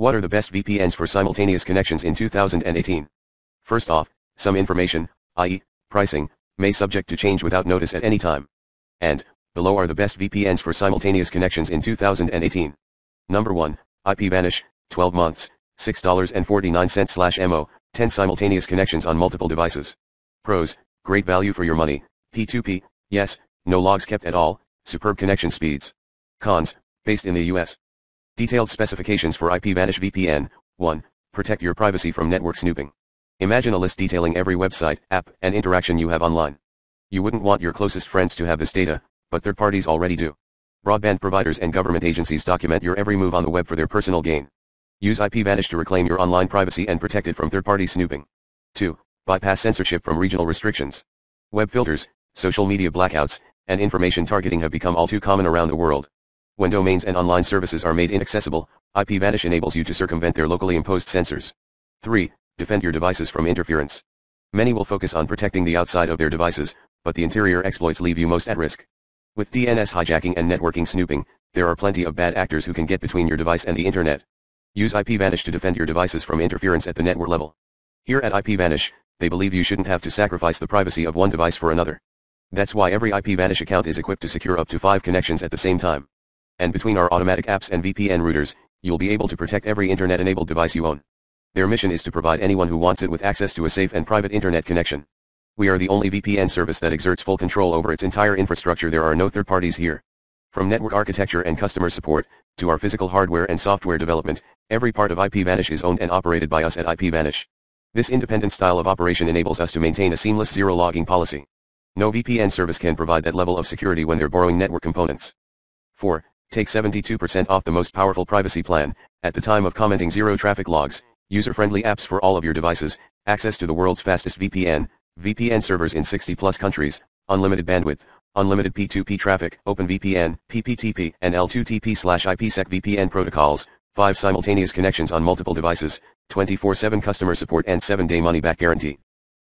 What are the best VPNs for simultaneous connections in 2018? First off, some information, i.e., pricing, may subject to change without notice at any time. And, below are the best VPNs for simultaneous connections in 2018. Number 1, IPVanish, 12 months, $6.49 slash MO, 10 simultaneous connections on multiple devices. Pros, great value for your money, P2P, yes, no logs kept at all, superb connection speeds. Cons, based in the US. Detailed specifications for IPVanish VPN, 1. Protect your privacy from network snooping. Imagine a list detailing every website, app, and interaction you have online. You wouldn't want your closest friends to have this data, but third parties already do. Broadband providers and government agencies document your every move on the web for their personal gain. Use IPVanish to reclaim your online privacy and protect it from third-party snooping. 2. Bypass censorship from regional restrictions. Web filters, social media blackouts, and information targeting have become all too common around the world. When domains and online services are made inaccessible, IPVanish enables you to circumvent their locally imposed censors. 3. Defend your devices from interference. Many will focus on protecting the outside of their devices, but the interior exploits leave you most at risk. With DNS hijacking and networking snooping, there are plenty of bad actors who can get between your device and the internet. Use IPVanish to defend your devices from interference at the network level. Here at IPVanish, they believe you shouldn't have to sacrifice the privacy of one device for another. That's why every IPVanish account is equipped to secure up to 5 connections at the same time and between our automatic apps and VPN routers, you'll be able to protect every internet-enabled device you own. Their mission is to provide anyone who wants it with access to a safe and private internet connection. We are the only VPN service that exerts full control over its entire infrastructure there are no third parties here. From network architecture and customer support, to our physical hardware and software development, every part of IPVanish is owned and operated by us at IPVanish. This independent style of operation enables us to maintain a seamless zero logging policy. No VPN service can provide that level of security when they're borrowing network components. 4. Take 72% off the most powerful privacy plan, at the time of commenting zero traffic logs, user-friendly apps for all of your devices, access to the world's fastest VPN, VPN servers in 60 plus countries, unlimited bandwidth, unlimited P2P traffic, OpenVPN, PPTP, and L2TP slash IPsec VPN protocols, 5 simultaneous connections on multiple devices, 24-7 customer support and 7-day money-back guarantee.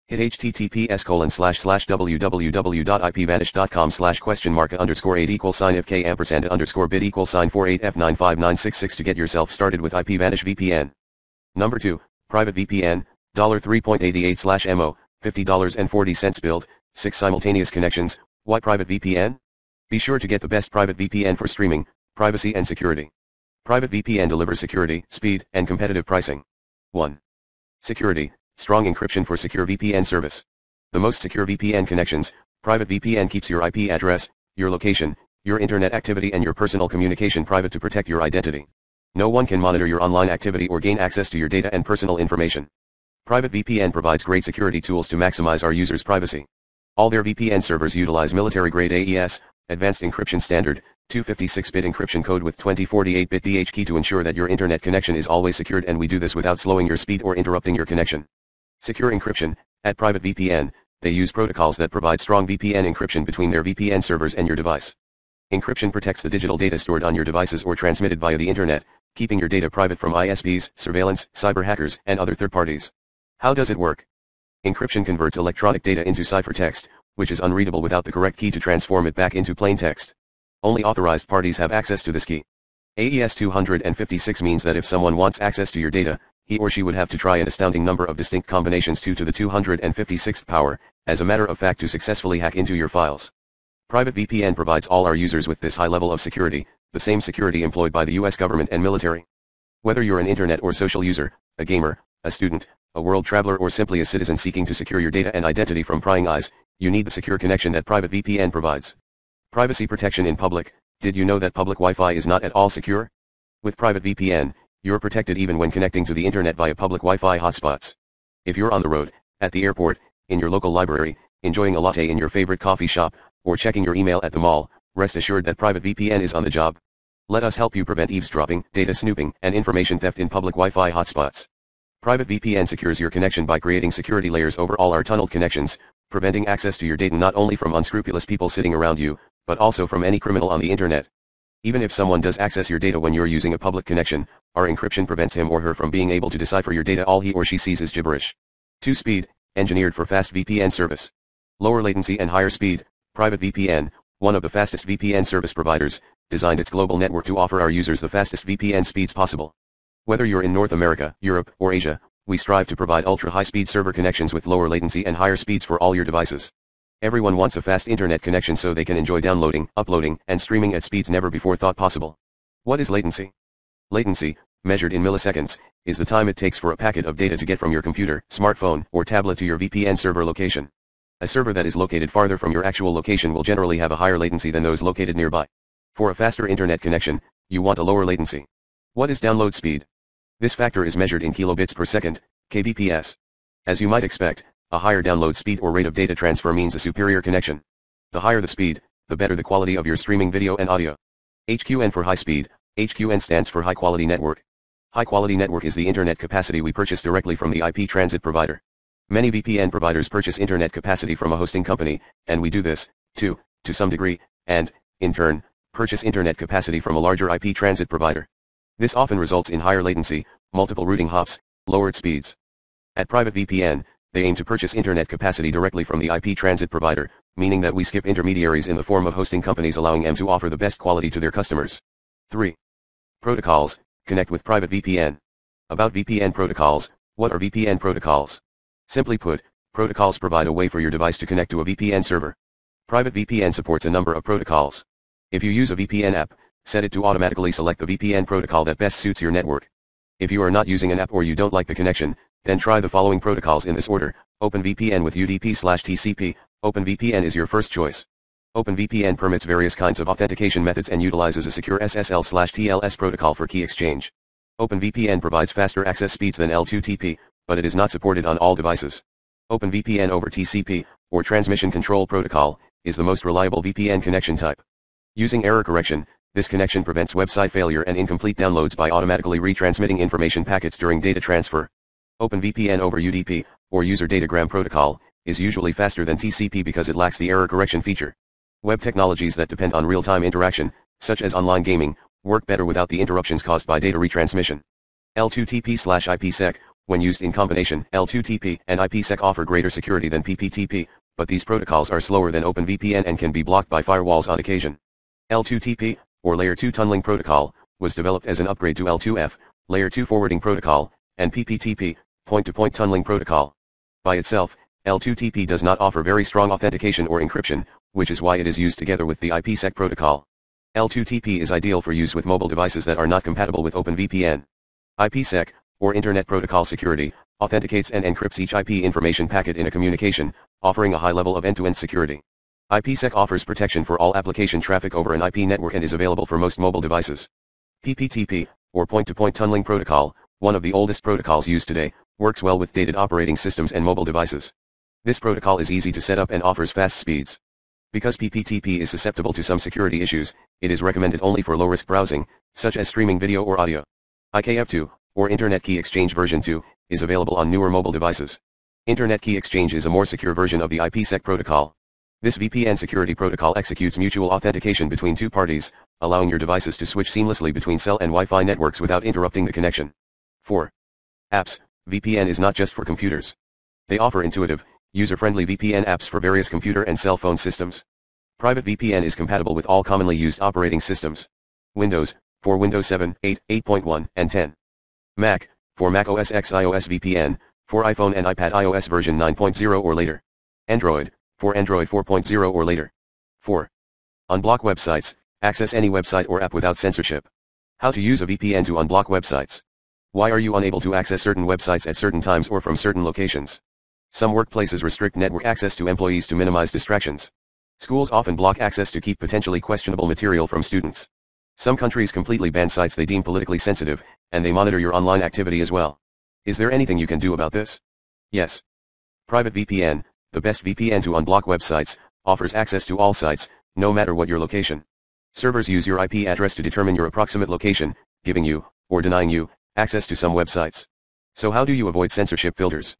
Hit https colon slash slash www.ipvanish.com slash question mark underscore 8 equal sign fk ampersand underscore bit equal sign 48 f95966 to get yourself started with IPVanish VPN. Number 2, Private VPN, $3.88 slash MO, $50.40 billed, 6 simultaneous connections, why Private VPN? Be sure to get the best private VPN for streaming, privacy and security. Private VPN delivers security, speed, and competitive pricing. 1. Security, Strong encryption for secure VPN service. The most secure VPN connections, private VPN keeps your IP address, your location, your internet activity and your personal communication private to protect your identity. No one can monitor your online activity or gain access to your data and personal information. Private VPN provides great security tools to maximize our users' privacy. All their VPN servers utilize military-grade AES, advanced encryption standard, 256-bit encryption code with 2048-bit DH key to ensure that your internet connection is always secured and we do this without slowing your speed or interrupting your connection. Secure encryption, at Private VPN, they use protocols that provide strong VPN encryption between their VPN servers and your device. Encryption protects the digital data stored on your devices or transmitted via the internet, keeping your data private from ISPs, surveillance, cyber hackers, and other third parties. How does it work? Encryption converts electronic data into ciphertext, which is unreadable without the correct key to transform it back into plain text. Only authorized parties have access to this key. AES 256 means that if someone wants access to your data, he or she would have to try an astounding number of distinct combinations 2 to the 256th power, as a matter of fact to successfully hack into your files. Private VPN provides all our users with this high level of security, the same security employed by the US government and military. Whether you're an internet or social user, a gamer, a student, a world traveler or simply a citizen seeking to secure your data and identity from prying eyes, you need the secure connection that Private VPN provides. Privacy protection in public, did you know that public Wi-Fi is not at all secure? With Private VPN, you're protected even when connecting to the internet via public Wi-Fi hotspots. If you're on the road, at the airport, in your local library, enjoying a latte in your favorite coffee shop, or checking your email at the mall, rest assured that private VPN is on the job. Let us help you prevent eavesdropping, data snooping, and information theft in public Wi-Fi hotspots. Private VPN secures your connection by creating security layers over all our tunneled connections, preventing access to your data not only from unscrupulous people sitting around you, but also from any criminal on the internet. Even if someone does access your data when you're using a public connection, our encryption prevents him or her from being able to decipher your data all he or she sees is gibberish. 2 Speed, engineered for fast VPN service. Lower latency and higher speed, Private VPN, one of the fastest VPN service providers, designed its global network to offer our users the fastest VPN speeds possible. Whether you're in North America, Europe, or Asia, we strive to provide ultra-high-speed server connections with lower latency and higher speeds for all your devices. Everyone wants a fast internet connection so they can enjoy downloading, uploading, and streaming at speeds never before thought possible. What is latency? Latency, measured in milliseconds, is the time it takes for a packet of data to get from your computer, smartphone, or tablet to your VPN server location. A server that is located farther from your actual location will generally have a higher latency than those located nearby. For a faster internet connection, you want a lower latency. What is download speed? This factor is measured in kilobits per second, kbps. As you might expect, a higher download speed or rate of data transfer means a superior connection. The higher the speed, the better the quality of your streaming video and audio. HQN for high speed, HQN stands for high quality network. High quality network is the internet capacity we purchase directly from the IP transit provider. Many VPN providers purchase internet capacity from a hosting company, and we do this, too, to some degree, and, in turn, purchase internet capacity from a larger IP transit provider. This often results in higher latency, multiple routing hops, lowered speeds. At Private VPN, they aim to purchase internet capacity directly from the IP transit provider, meaning that we skip intermediaries in the form of hosting companies allowing them to offer the best quality to their customers. 3. Protocols, connect with private VPN. About VPN protocols, what are VPN protocols? Simply put, protocols provide a way for your device to connect to a VPN server. Private VPN supports a number of protocols. If you use a VPN app, set it to automatically select the VPN protocol that best suits your network. If you are not using an app or you don't like the connection, then try the following protocols in this order. OpenVPN with UDP slash TCP. OpenVPN is your first choice. OpenVPN permits various kinds of authentication methods and utilizes a secure SSL/TLS protocol for key exchange. OpenVPN provides faster access speeds than L2TP, but it is not supported on all devices. OpenVPN over TCP, or Transmission Control Protocol, is the most reliable VPN connection type. Using error correction, this connection prevents website failure and incomplete downloads by automatically retransmitting information packets during data transfer. OpenVPN over UDP, or User Datagram Protocol, is usually faster than TCP because it lacks the error correction feature. Web technologies that depend on real-time interaction, such as online gaming, work better without the interruptions caused by data retransmission. L2TP/IPsec, when used in combination, L2TP and IPsec offer greater security than PPTP, but these protocols are slower than OpenVPN and can be blocked by firewalls on occasion. L2TP, or Layer 2 Tunneling Protocol, was developed as an upgrade to L2F, Layer 2 Forwarding Protocol, and PPTP, Point-to-Point Tunneling Protocol. By itself, L2TP does not offer very strong authentication or encryption, which is why it is used together with the IPsec protocol. L2TP is ideal for use with mobile devices that are not compatible with OpenVPN. IPsec, or Internet Protocol Security, authenticates and encrypts each IP information packet in a communication, offering a high level of end-to-end security. IPsec offers protection for all application traffic over an IP network and is available for most mobile devices. PPTP, or Point-to-Point Tunneling Protocol, one of the oldest protocols used today, works well with dated operating systems and mobile devices. This protocol is easy to set up and offers fast speeds. Because PPTP is susceptible to some security issues, it is recommended only for low-risk browsing, such as streaming video or audio. IKF2, or Internet Key Exchange version 2, is available on newer mobile devices. Internet Key Exchange is a more secure version of the IPsec protocol. This VPN security protocol executes mutual authentication between two parties, allowing your devices to switch seamlessly between cell and Wi-Fi networks without interrupting the connection. 4. Apps, VPN is not just for computers. They offer intuitive, user-friendly VPN apps for various computer and cell phone systems. Private VPN is compatible with all commonly used operating systems. Windows, for Windows 7, 8, 8.1, and 10. Mac, for Mac OS X iOS VPN, for iPhone and iPad iOS version 9.0 or later. Android, for Android 4.0 or later. 4. Unblock websites, access any website or app without censorship. How to use a VPN to unblock websites. Why are you unable to access certain websites at certain times or from certain locations? Some workplaces restrict network access to employees to minimize distractions. Schools often block access to keep potentially questionable material from students. Some countries completely ban sites they deem politically sensitive, and they monitor your online activity as well. Is there anything you can do about this? Yes. Private VPN, the best VPN to unblock websites, offers access to all sites, no matter what your location. Servers use your IP address to determine your approximate location, giving you, or denying you, access to some websites. So how do you avoid censorship filters?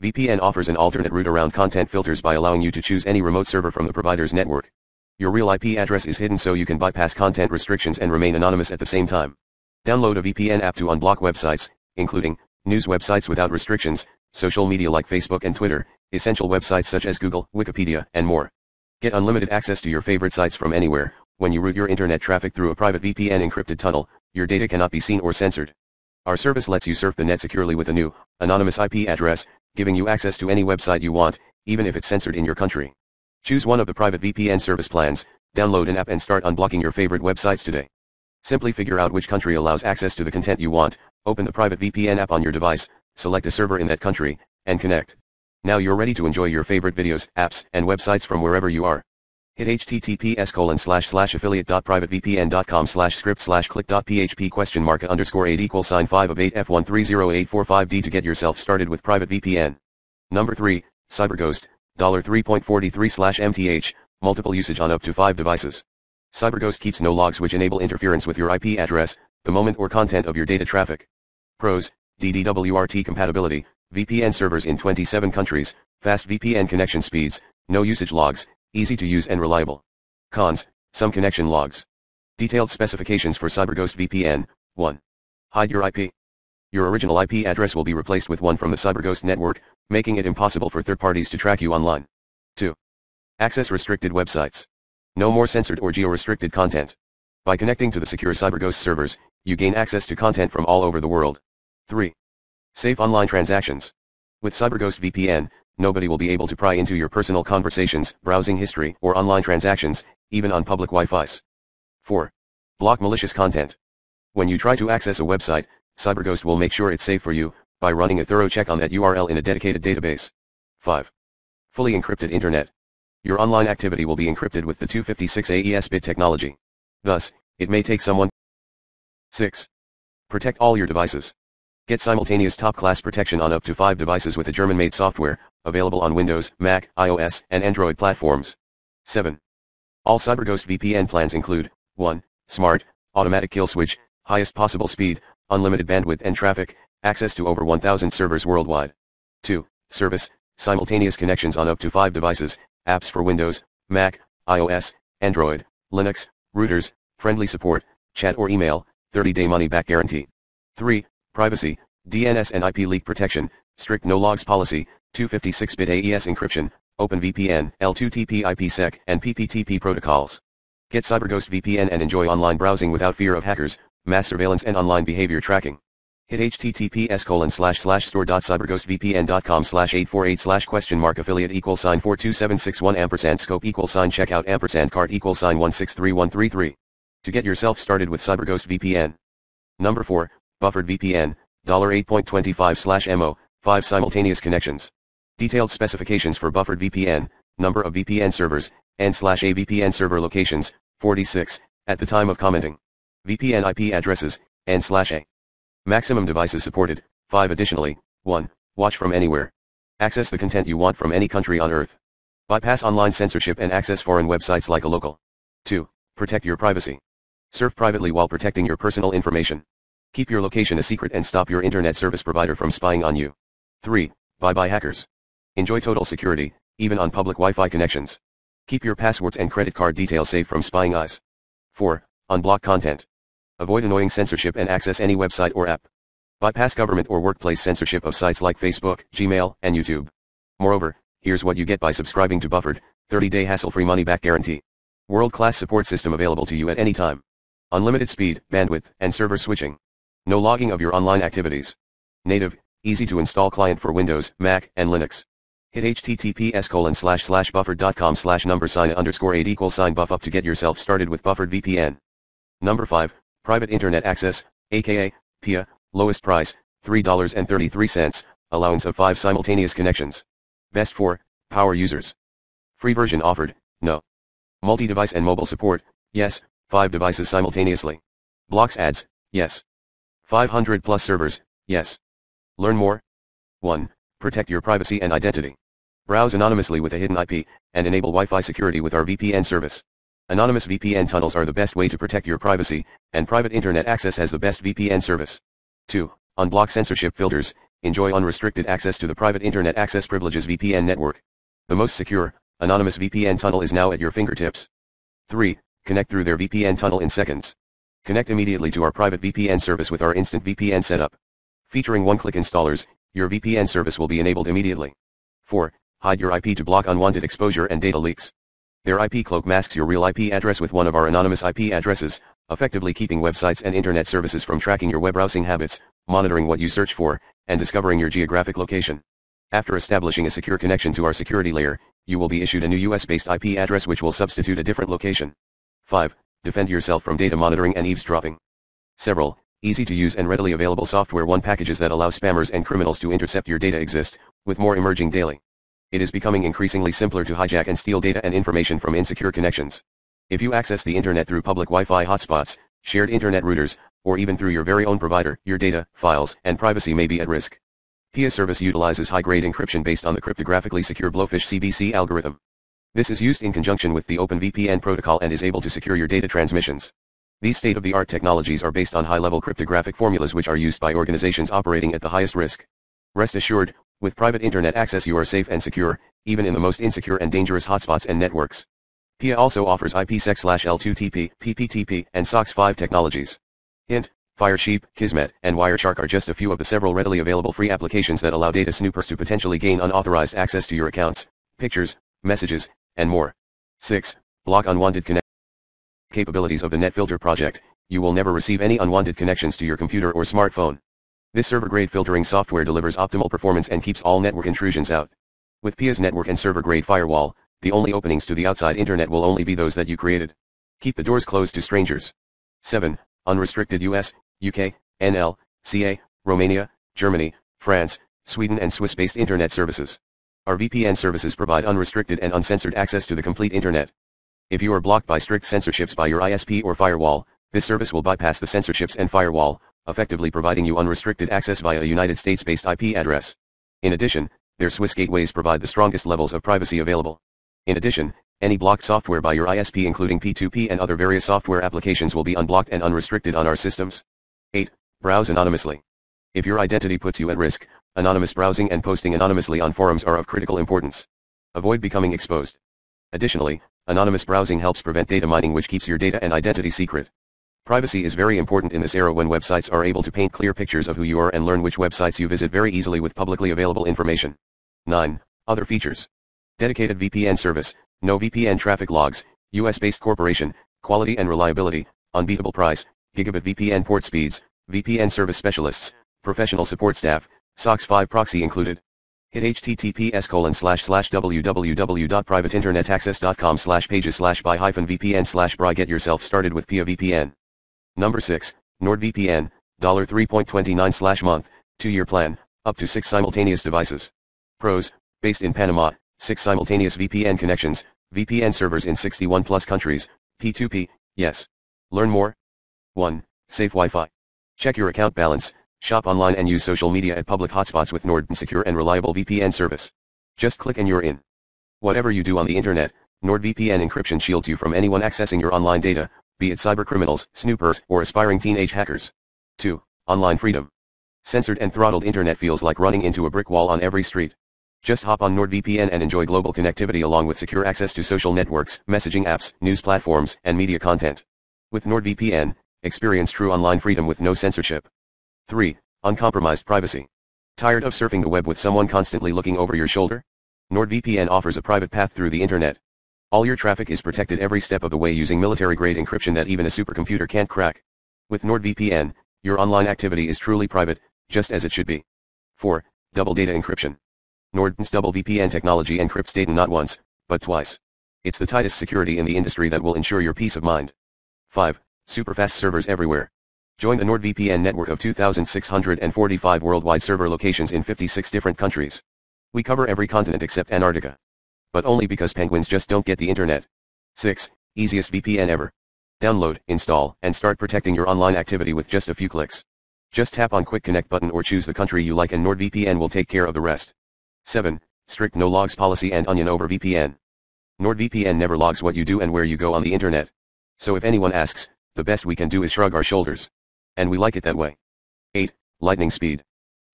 VPN offers an alternate route around content filters by allowing you to choose any remote server from the provider's network. Your real IP address is hidden so you can bypass content restrictions and remain anonymous at the same time. Download a VPN app to unblock websites, including news websites without restrictions, social media like Facebook and Twitter, essential websites such as Google, Wikipedia, and more. Get unlimited access to your favorite sites from anywhere. When you route your internet traffic through a private VPN encrypted tunnel, your data cannot be seen or censored. Our service lets you surf the net securely with a new, anonymous IP address, giving you access to any website you want, even if it's censored in your country. Choose one of the private VPN service plans, download an app and start unblocking your favorite websites today. Simply figure out which country allows access to the content you want, open the private VPN app on your device, select a server in that country, and connect. Now you're ready to enjoy your favorite videos, apps, and websites from wherever you are. Hit https colon slash slash affiliate.privatevpn.com slash script slash click.php question mark underscore 8 equal sign 5 of 8 F130845D to get yourself started with private VPN. Number 3, CyberGhost, $3.43 slash MTH, multiple usage on up to 5 devices. CyberGhost keeps no logs which enable interference with your IP address, the moment or content of your data traffic. Pros, DDWRT compatibility, VPN servers in 27 countries, fast VPN connection speeds, no usage logs, easy to use and reliable. Cons, some connection logs. Detailed specifications for CyberGhost VPN, 1. Hide your IP. Your original IP address will be replaced with one from the CyberGhost network, making it impossible for third parties to track you online. 2. Access restricted websites. No more censored or geo-restricted content. By connecting to the secure CyberGhost servers, you gain access to content from all over the world. 3. Safe online transactions. With CyberGhost VPN, nobody will be able to pry into your personal conversations, browsing history, or online transactions, even on public Wi-Fi's. 4. Block malicious content. When you try to access a website, CyberGhost will make sure it's safe for you, by running a thorough check on that URL in a dedicated database. 5. Fully encrypted Internet. Your online activity will be encrypted with the 256 AES bit technology. Thus, it may take someone. 6. Protect all your devices. Get simultaneous top-class protection on up to 5 devices with a German-made software, available on Windows, Mac, iOS, and Android platforms. 7. All CyberGhost VPN plans include 1. Smart, automatic kill switch, highest possible speed, unlimited bandwidth and traffic, access to over 1,000 servers worldwide. 2. Service, simultaneous connections on up to 5 devices, apps for Windows, Mac, iOS, Android, Linux, routers, friendly support, chat or email, 30-day money-back guarantee. 3. Privacy, DNS and IP leak protection, strict no-logs policy, 256-bit AES encryption, OpenVPN, L2TP IPsec, and PPTP protocols. Get CyberGhost VPN and enjoy online browsing without fear of hackers, mass surveillance and online behavior tracking. Hit https colon slash slash store.cyberghostvpn.com slash 848 slash question mark affiliate equal sign 42761 ampersand scope equal sign checkout ampersand cart equal sign 163133. To get yourself started with CyberGhost VPN. Number 4, Buffered VPN, $8.25 slash MO, 5 simultaneous connections. Detailed specifications for buffered VPN, number of VPN servers, and slash A VPN server locations, 46, at the time of commenting. VPN IP addresses, and slash A. Maximum devices supported, 5 additionally, 1, watch from anywhere. Access the content you want from any country on earth. Bypass online censorship and access foreign websites like a local. 2. Protect your privacy. Surf privately while protecting your personal information. Keep your location a secret and stop your internet service provider from spying on you. 3. Bye-bye hackers. Enjoy total security, even on public Wi-Fi connections. Keep your passwords and credit card details safe from spying eyes. 4. Unblock content. Avoid annoying censorship and access any website or app. Bypass government or workplace censorship of sites like Facebook, Gmail, and YouTube. Moreover, here's what you get by subscribing to Buffered, 30-day hassle-free money-back guarantee. World-class support system available to you at any time. Unlimited speed, bandwidth, and server switching. No logging of your online activities. Native, easy to install client for Windows, Mac, and Linux. Hit https colon slash slash buffered.com slash number sign underscore 8 equal sign buff up to get yourself started with buffered VPN. Number 5, Private Internet Access, aka, PIA, lowest price, $3.33, allowance of 5 simultaneous connections. Best for, power users. Free version offered, no. Multi-device and mobile support, yes, 5 devices simultaneously. Blocks ads, yes. 500 plus servers, yes. Learn more. 1. Protect your privacy and identity. Browse anonymously with a hidden IP, and enable Wi-Fi security with our VPN service. Anonymous VPN tunnels are the best way to protect your privacy, and private internet access has the best VPN service. 2. Unblock censorship filters, enjoy unrestricted access to the private internet access privileges VPN network. The most secure, anonymous VPN tunnel is now at your fingertips. 3. Connect through their VPN tunnel in seconds. Connect immediately to our private VPN service with our instant VPN setup. Featuring one-click installers, your VPN service will be enabled immediately. 4. Hide your IP to block unwanted exposure and data leaks. Their IP cloak masks your real IP address with one of our anonymous IP addresses, effectively keeping websites and internet services from tracking your web browsing habits, monitoring what you search for, and discovering your geographic location. After establishing a secure connection to our security layer, you will be issued a new US-based IP address which will substitute a different location. 5. Defend yourself from data monitoring and eavesdropping. Several, easy to use and readily available software one packages that allow spammers and criminals to intercept your data exist, with more emerging daily. It is becoming increasingly simpler to hijack and steal data and information from insecure connections. If you access the internet through public Wi-Fi hotspots, shared internet routers, or even through your very own provider, your data, files, and privacy may be at risk. PIA service utilizes high-grade encryption based on the cryptographically secure Blowfish CBC algorithm. This is used in conjunction with the OpenVPN protocol and is able to secure your data transmissions. These state-of-the-art technologies are based on high-level cryptographic formulas which are used by organizations operating at the highest risk. Rest assured, with private internet access you are safe and secure, even in the most insecure and dangerous hotspots and networks. PIA also offers IPsec-L2TP, PPTP, and SOCKS5 technologies. Hint, Firesheep, Kismet, and Wireshark are just a few of the several readily available free applications that allow data snoopers to potentially gain unauthorized access to your accounts, pictures, messages, and more. 6. Block unwanted connections. Capabilities of the NetFilter project, you will never receive any unwanted connections to your computer or smartphone. This server-grade filtering software delivers optimal performance and keeps all network intrusions out. With PIA's network and server-grade firewall, the only openings to the outside internet will only be those that you created. Keep the doors closed to strangers. 7. Unrestricted US, UK, NL, CA, Romania, Germany, France, Sweden and Swiss-based internet services. Our VPN services provide unrestricted and uncensored access to the complete internet. If you are blocked by strict censorships by your ISP or firewall, this service will bypass the censorships and firewall, effectively providing you unrestricted access via a United States-based IP address. In addition, their Swiss gateways provide the strongest levels of privacy available. In addition, any blocked software by your ISP including P2P and other various software applications will be unblocked and unrestricted on our systems. 8. Browse anonymously. If your identity puts you at risk, anonymous browsing and posting anonymously on forums are of critical importance. Avoid becoming exposed. Additionally, anonymous browsing helps prevent data mining which keeps your data and identity secret. Privacy is very important in this era when websites are able to paint clear pictures of who you are and learn which websites you visit very easily with publicly available information. 9. Other features. Dedicated VPN service, no VPN traffic logs, US-based corporation, quality and reliability, unbeatable price, gigabit VPN port speeds, VPN service specialists, professional support staff, SOCKS 5 proxy included. Hit https colon slash slash www.privateinternetaccess.com slash pages slash buy hyphen VPN slash bry get yourself started with PIA VPN. Number 6, NordVPN, $3.29 slash month, 2-year plan, up to 6 simultaneous devices. Pros, based in Panama, 6 simultaneous VPN connections, VPN servers in 61 plus countries, P2P, yes. Learn more? 1. Safe Wi-Fi. Check your account balance, shop online and use social media at public hotspots with Nord secure and reliable VPN service. Just click and you're in. Whatever you do on the internet, NordVPN encryption shields you from anyone accessing your online data, be it cybercriminals, snoopers, or aspiring teenage hackers. 2. Online freedom. Censored and throttled internet feels like running into a brick wall on every street. Just hop on NordVPN and enjoy global connectivity along with secure access to social networks, messaging apps, news platforms, and media content. With NordVPN, Experience true online freedom with no censorship. 3. Uncompromised privacy. Tired of surfing the web with someone constantly looking over your shoulder? NordVPN offers a private path through the internet. All your traffic is protected every step of the way using military-grade encryption that even a supercomputer can't crack. With NordVPN, your online activity is truly private, just as it should be. 4. Double data encryption. Nord's double VPN technology encrypts data not once, but twice. It's the tightest security in the industry that will ensure your peace of mind. 5 superfast servers everywhere. Join the NordVPN network of 2,645 worldwide server locations in 56 different countries. We cover every continent except Antarctica. But only because penguins just don't get the internet. 6. Easiest VPN ever. Download, install, and start protecting your online activity with just a few clicks. Just tap on Quick Connect button or choose the country you like and NordVPN will take care of the rest. 7. Strict no logs policy and onion over VPN. NordVPN never logs what you do and where you go on the internet. So if anyone asks, the best we can do is shrug our shoulders. And we like it that way. 8. Lightning speed.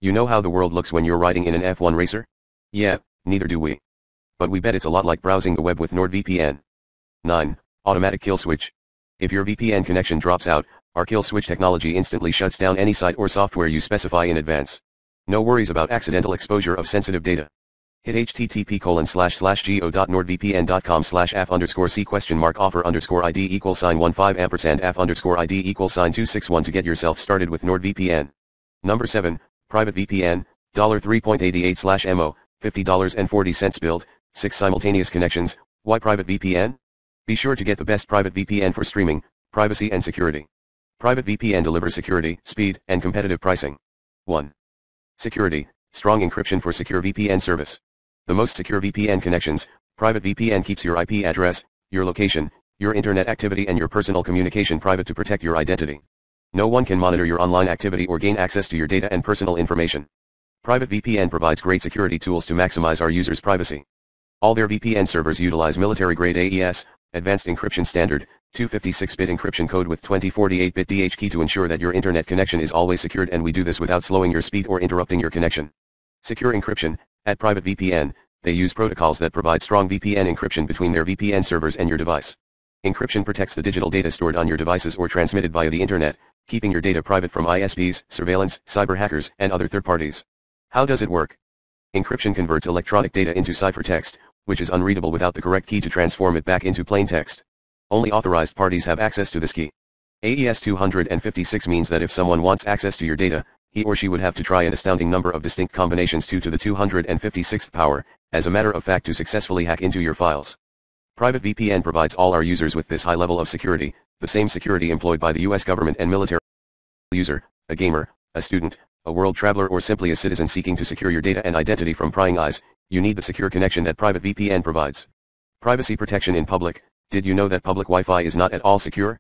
You know how the world looks when you're riding in an F1 racer? Yeah, neither do we. But we bet it's a lot like browsing the web with NordVPN. 9. Automatic kill switch. If your VPN connection drops out, our kill switch technology instantly shuts down any site or software you specify in advance. No worries about accidental exposure of sensitive data. Hit http colon slash slash go.nordvpn.com slash af underscore c question mark offer underscore id equal sign 15 ampersand af underscore id equal sign 261 to get yourself started with NordVPN. Number 7, Private VPN, $3.88 slash MO, $50.40 billed, 6 simultaneous connections, why Private VPN? Be sure to get the best Private VPN for streaming, privacy and security. Private VPN delivers security, speed, and competitive pricing. 1. Security, strong encryption for secure VPN service. The most secure VPN connections, Private VPN keeps your IP address, your location, your internet activity and your personal communication private to protect your identity. No one can monitor your online activity or gain access to your data and personal information. Private VPN provides great security tools to maximize our users' privacy. All their VPN servers utilize military-grade AES, Advanced Encryption Standard, 256-bit encryption code with 2048-bit DH key to ensure that your internet connection is always secured and we do this without slowing your speed or interrupting your connection. Secure encryption, at Private VPN, they use protocols that provide strong VPN encryption between their VPN servers and your device. Encryption protects the digital data stored on your devices or transmitted via the internet, keeping your data private from ISPs, surveillance, cyber hackers, and other third parties. How does it work? Encryption converts electronic data into ciphertext, which is unreadable without the correct key to transform it back into plain text. Only authorized parties have access to this key. AES 256 means that if someone wants access to your data, he or she would have to try an astounding number of distinct combinations 2 to the 256th power, as a matter of fact to successfully hack into your files. Private VPN provides all our users with this high level of security, the same security employed by the US government and military. User, a gamer, a student, a world traveler or simply a citizen seeking to secure your data and identity from prying eyes, you need the secure connection that Private VPN provides. Privacy protection in public, did you know that public Wi-Fi is not at all secure?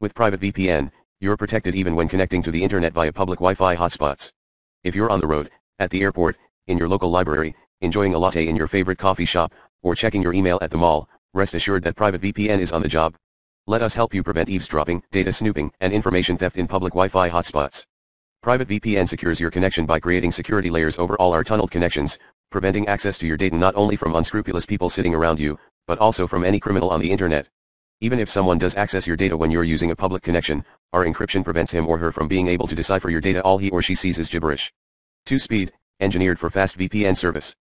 With Private VPN, you're protected even when connecting to the internet via public Wi-Fi hotspots. If you're on the road, at the airport, in your local library, enjoying a latte in your favorite coffee shop, or checking your email at the mall, rest assured that private VPN is on the job. Let us help you prevent eavesdropping, data snooping, and information theft in public Wi-Fi hotspots. Private VPN secures your connection by creating security layers over all our tunneled connections, preventing access to your data not only from unscrupulous people sitting around you, but also from any criminal on the internet. Even if someone does access your data when you're using a public connection, our encryption prevents him or her from being able to decipher your data all he or she sees is gibberish. 2 Speed, engineered for fast VPN service.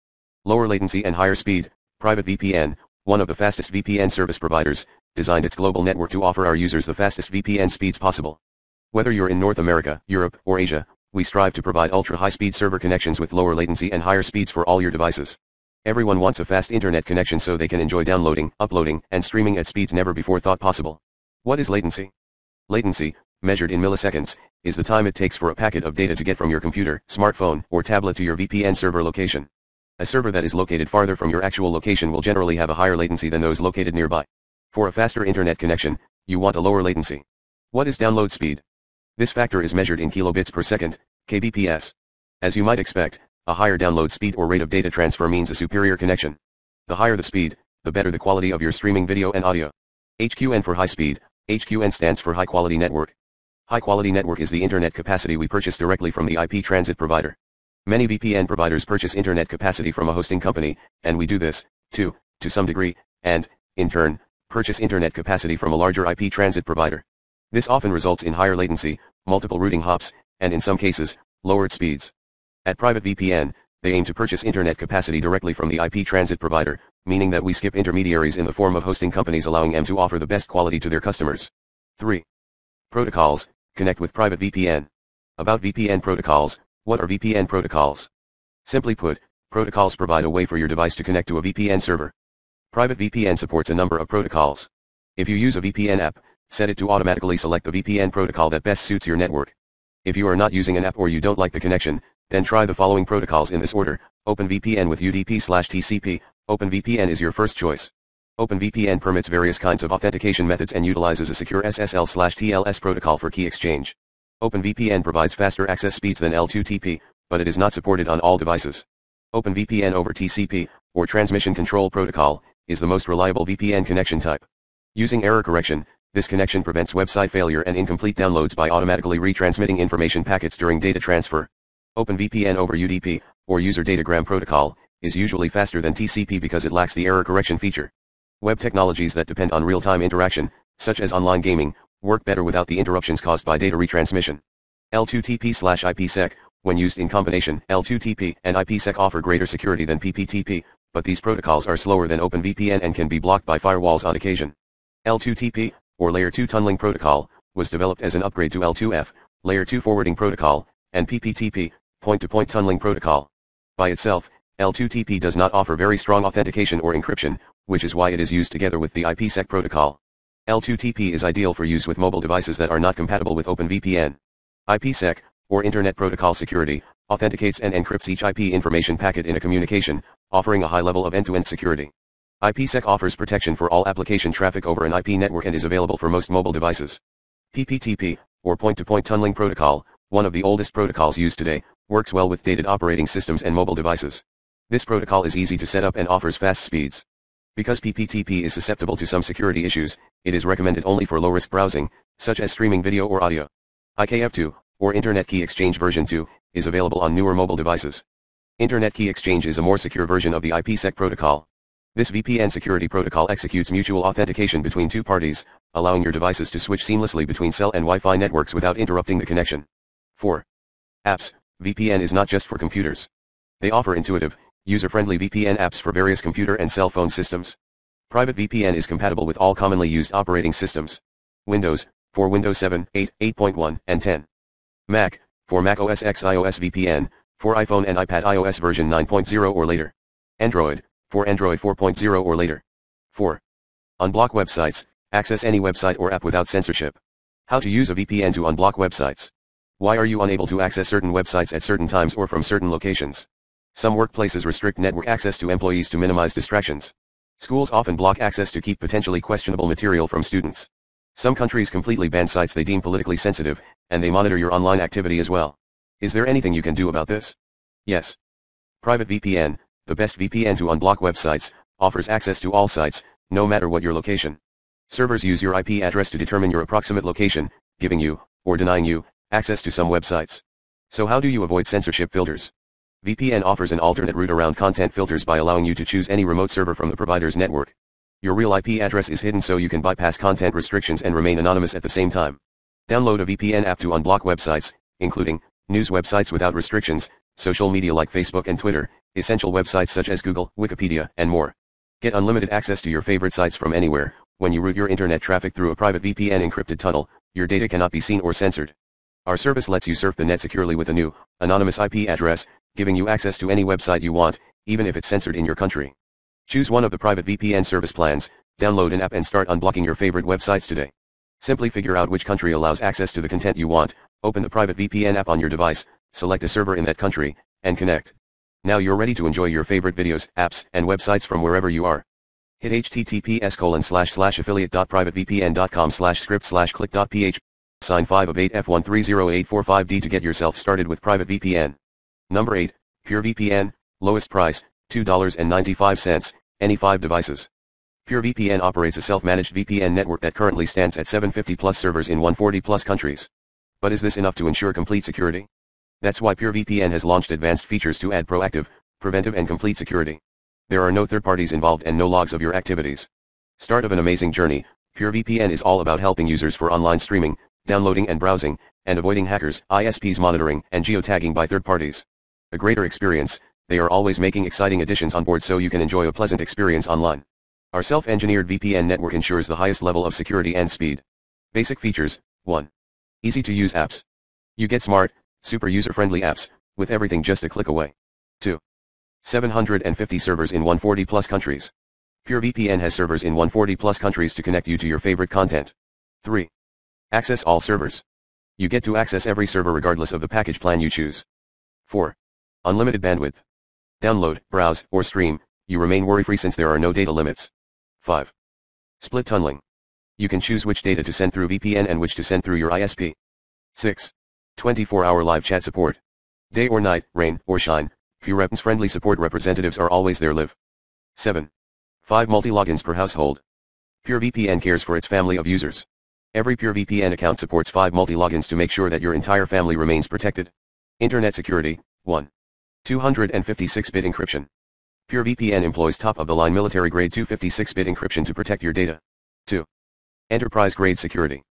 Lower latency and higher speed, private VPN, one of the fastest VPN service providers, designed its global network to offer our users the fastest VPN speeds possible. Whether you're in North America, Europe, or Asia, we strive to provide ultra-high-speed server connections with lower latency and higher speeds for all your devices. Everyone wants a fast internet connection so they can enjoy downloading, uploading, and streaming at speeds never before thought possible. What is latency? Latency, measured in milliseconds, is the time it takes for a packet of data to get from your computer, smartphone, or tablet to your VPN server location. A server that is located farther from your actual location will generally have a higher latency than those located nearby. For a faster internet connection, you want a lower latency. What is download speed? This factor is measured in kilobits per second, kbps. As you might expect, a higher download speed or rate of data transfer means a superior connection. The higher the speed, the better the quality of your streaming video and audio. HQN for high speed, HQN stands for high quality network. High quality network is the internet capacity we purchase directly from the IP transit provider. Many VPN providers purchase internet capacity from a hosting company, and we do this, too, to some degree, and, in turn, purchase internet capacity from a larger IP transit provider. This often results in higher latency, multiple routing hops, and in some cases, lowered speeds. At Private VPN, they aim to purchase internet capacity directly from the IP transit provider, meaning that we skip intermediaries in the form of hosting companies allowing them to offer the best quality to their customers. 3. Protocols, connect with Private VPN. About VPN protocols, what are VPN protocols? Simply put, protocols provide a way for your device to connect to a VPN server. Private VPN supports a number of protocols. If you use a VPN app, set it to automatically select the VPN protocol that best suits your network. If you are not using an app or you don't like the connection, then try the following protocols in this order. OpenVPN with UDP slash TCP. OpenVPN is your first choice. OpenVPN permits various kinds of authentication methods and utilizes a secure SSL slash TLS protocol for key exchange. OpenVPN provides faster access speeds than L2TP, but it is not supported on all devices. OpenVPN over TCP, or Transmission Control Protocol, is the most reliable VPN connection type. Using error correction, this connection prevents website failure and incomplete downloads by automatically retransmitting information packets during data transfer. OpenVPN over UDP, or User Datagram Protocol, is usually faster than TCP because it lacks the error correction feature. Web technologies that depend on real-time interaction, such as online gaming, work better without the interruptions caused by data retransmission. L2TP slash IPsec, when used in combination, L2TP and IPsec offer greater security than PPTP, but these protocols are slower than OpenVPN and can be blocked by firewalls on occasion. L2TP, or Layer 2 Tunneling Protocol, was developed as an upgrade to L2F, Layer 2 Forwarding Protocol, and PPTP, point-to-point tunneling protocol. By itself, L2TP does not offer very strong authentication or encryption, which is why it is used together with the IPsec protocol. L2TP is ideal for use with mobile devices that are not compatible with OpenVPN. IPsec, or Internet Protocol Security, authenticates and encrypts each IP information packet in a communication, offering a high level of end-to-end security. IPsec offers protection for all application traffic over an IP network and is available for most mobile devices. PPTP, or point-to-point -point tunneling protocol, one of the oldest protocols used today, works well with dated operating systems and mobile devices. This protocol is easy to set up and offers fast speeds. Because PPTP is susceptible to some security issues, it is recommended only for low-risk browsing, such as streaming video or audio. IKF2, or Internet Key Exchange version 2, is available on newer mobile devices. Internet Key Exchange is a more secure version of the IPsec protocol. This VPN security protocol executes mutual authentication between two parties, allowing your devices to switch seamlessly between cell and Wi-Fi networks without interrupting the connection. 4. Apps, VPN is not just for computers. They offer intuitive, user-friendly VPN apps for various computer and cell phone systems. Private VPN is compatible with all commonly used operating systems. Windows, for Windows 7, 8, 8.1, and 10. Mac, for Mac OS X iOS VPN, for iPhone and iPad iOS version 9.0 or later. Android, for Android 4.0 or later. 4. Unblock websites, access any website or app without censorship. How to use a VPN to unblock websites. Why are you unable to access certain websites at certain times or from certain locations? Some workplaces restrict network access to employees to minimize distractions. Schools often block access to keep potentially questionable material from students. Some countries completely ban sites they deem politically sensitive, and they monitor your online activity as well. Is there anything you can do about this? Yes. Private VPN, the best VPN to unblock websites, offers access to all sites, no matter what your location. Servers use your IP address to determine your approximate location, giving you, or denying you, access to some websites. So how do you avoid censorship filters? VPN offers an alternate route around content filters by allowing you to choose any remote server from the provider's network. Your real IP address is hidden so you can bypass content restrictions and remain anonymous at the same time. Download a VPN app to unblock websites, including news websites without restrictions, social media like Facebook and Twitter, essential websites such as Google, Wikipedia, and more. Get unlimited access to your favorite sites from anywhere. When you route your internet traffic through a private VPN encrypted tunnel, your data cannot be seen or censored. Our service lets you surf the net securely with a new, anonymous IP address, giving you access to any website you want, even if it's censored in your country. Choose one of the private VPN service plans, download an app and start unblocking your favorite websites today. Simply figure out which country allows access to the content you want, open the private VPN app on your device, select a server in that country, and connect. Now you're ready to enjoy your favorite videos, apps, and websites from wherever you are. Hit https colon slash slash affiliate.privatevpn.com slash script slash click.ph Sign 5 of 8 F130845D to get yourself started with private VPN. Number 8, PureVPN, lowest price, $2.95, any 5 devices. PureVPN operates a self-managed VPN network that currently stands at 750 plus servers in 140 plus countries. But is this enough to ensure complete security? That's why PureVPN has launched advanced features to add proactive, preventive and complete security. There are no third parties involved and no logs of your activities. Start of an amazing journey, PureVPN is all about helping users for online streaming, downloading and browsing, and avoiding hackers, ISPs monitoring, and geotagging by third parties. A greater experience, they are always making exciting additions on board so you can enjoy a pleasant experience online. Our self-engineered VPN network ensures the highest level of security and speed. Basic features, 1. Easy to use apps. You get smart, super user-friendly apps, with everything just a click away. 2. 750 servers in 140 plus countries. PureVPN has servers in 140 plus countries to connect you to your favorite content. 3. Access all servers. You get to access every server regardless of the package plan you choose. 4. Unlimited bandwidth. Download, browse, or stream, you remain worry-free since there are no data limits. 5. Split tunneling. You can choose which data to send through VPN and which to send through your ISP. 6. 24-hour live chat support. Day or night, rain or shine, PureVPN's friendly support representatives are always there live. 7. 5 multi-logins per household. PureVPN cares for its family of users. Every PureVPN account supports 5 multi-logins to make sure that your entire family remains protected. Internet security, 1. 256-bit encryption. PureVPN employs top-of-the-line military-grade 256-bit encryption to protect your data. 2. Enterprise-grade security.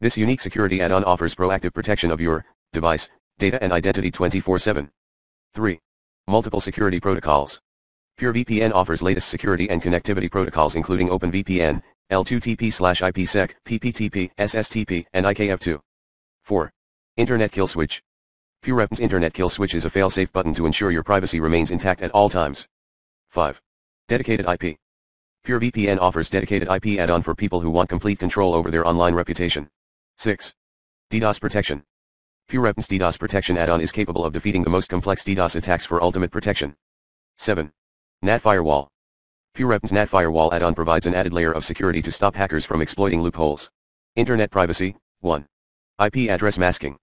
This unique security add-on offers proactive protection of your device, data and identity 24-7. 3. Multiple security protocols. PureVPN offers latest security and connectivity protocols including OpenVPN, L2TP slash IPsec, PPTP, SSTP, and IKF2. 4. Internet kill switch. PureVPN's Internet Kill Switch is a fail-safe button to ensure your privacy remains intact at all times. 5. Dedicated IP. PureVPN offers dedicated IP add-on for people who want complete control over their online reputation. 6. DDoS protection. PureVPN's DDoS protection add-on is capable of defeating the most complex DDoS attacks for ultimate protection. 7. NAT Firewall. PureVPN's NAT Firewall add-on provides an added layer of security to stop hackers from exploiting loopholes. Internet privacy. 1. IP address masking.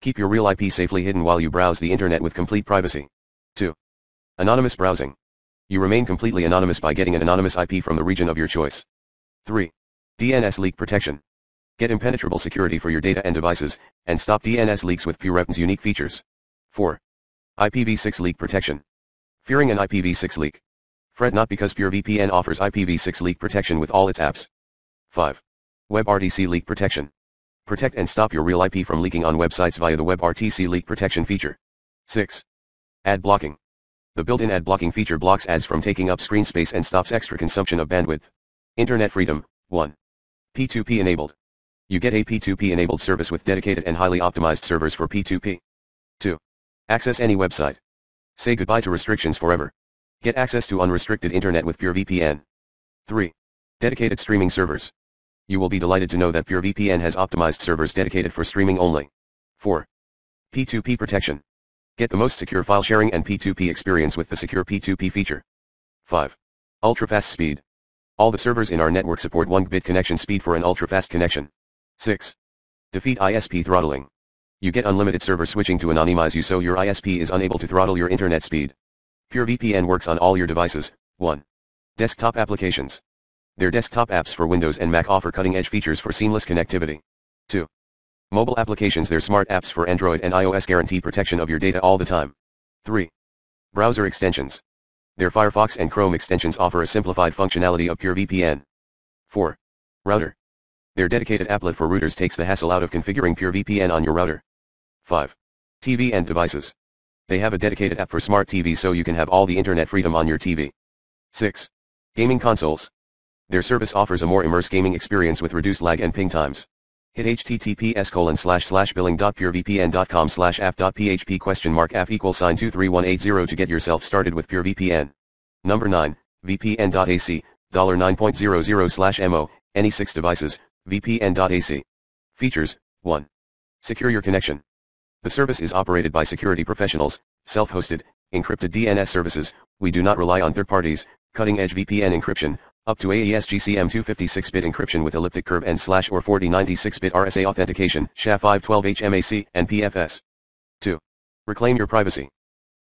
Keep your real IP safely hidden while you browse the internet with complete privacy. 2. Anonymous browsing. You remain completely anonymous by getting an anonymous IP from the region of your choice. 3. DNS leak protection. Get impenetrable security for your data and devices, and stop DNS leaks with PureVPN's unique features. 4. IPv6 leak protection. Fearing an IPv6 leak. Fret not because PureVPN offers IPv6 leak protection with all its apps. 5. WebRTC leak protection. Protect and stop your real IP from leaking on websites via the WebRTC leak protection feature. 6. Ad blocking. The built-in ad blocking feature blocks ads from taking up screen space and stops extra consumption of bandwidth. Internet freedom. 1. P2P enabled. You get a P2P enabled service with dedicated and highly optimized servers for P2P. 2. Access any website. Say goodbye to restrictions forever. Get access to unrestricted internet with PureVPN. 3. Dedicated streaming servers you will be delighted to know that PureVPN has optimized servers dedicated for streaming only. 4. P2P protection. Get the most secure file sharing and P2P experience with the secure P2P feature. 5. Ultra-fast speed. All the servers in our network support 1 gigabit connection speed for an ultra-fast connection. 6. Defeat ISP throttling. You get unlimited server switching to anonymize you so your ISP is unable to throttle your internet speed. PureVPN works on all your devices. 1. Desktop applications. Their desktop apps for Windows and Mac offer cutting-edge features for seamless connectivity. 2. Mobile applications Their smart apps for Android and iOS guarantee protection of your data all the time. 3. Browser extensions. Their Firefox and Chrome extensions offer a simplified functionality of PureVPN. 4. Router. Their dedicated applet for routers takes the hassle out of configuring PureVPN on your router. 5. TV and devices. They have a dedicated app for smart TVs so you can have all the internet freedom on your TV. 6. Gaming consoles. Their service offers a more immersive gaming experience with reduced lag and ping times. Hit https colon slash slash billing.purevpn.com slash aff.php question mark app equals sign 23180 to get yourself started with PureVPN. Number 9, vpn.ac, $9.00 slash mo, any 6 devices, vpn.ac. Features, 1. Secure your connection. The service is operated by security professionals, self-hosted, encrypted DNS services, we do not rely on third parties, cutting-edge VPN encryption, up to AES GCM 256-bit encryption with elliptic curve and slash or 4096-bit RSA authentication, SHA-512 HMAC, and PFS. 2. Reclaim your privacy.